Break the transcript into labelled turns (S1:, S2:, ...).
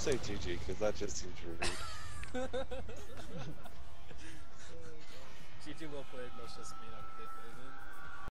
S1: say GG because that just seems rude.
S2: GG well played, let's just meet up.